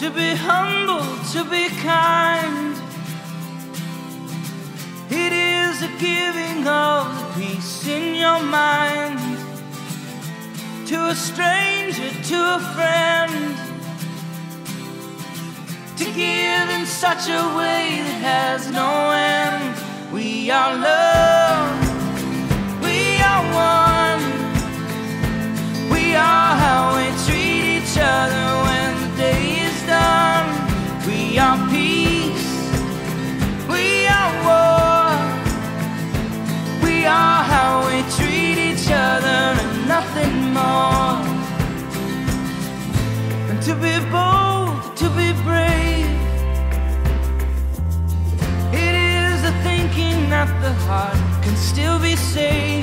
to be humble, to be kind. It is a giving of the peace in your mind to a stranger, to a friend. To give in such a way that has no end. We are love, to be bold, to be brave. It is the thinking that the heart can still be saved.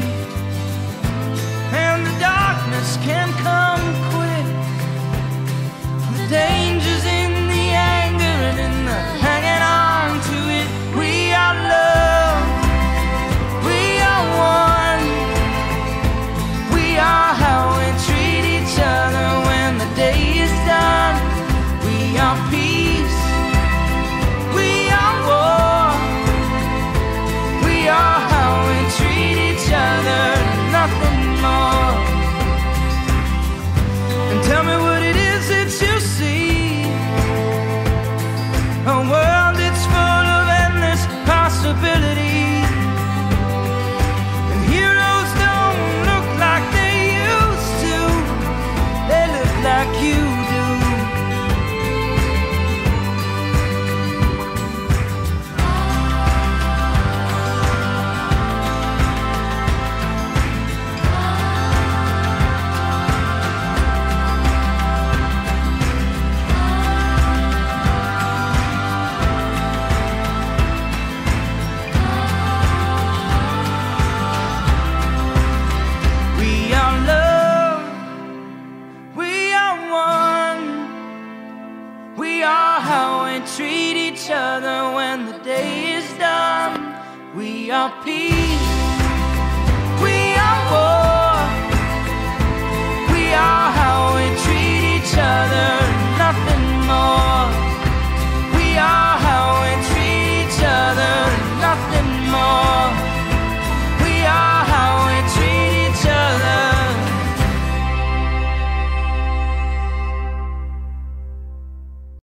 Nothing more. And tell me what it is that you see. A world that's full of endless possibility. And heroes don't look like they used to. They look like you treat each other when the day is done. We are peace.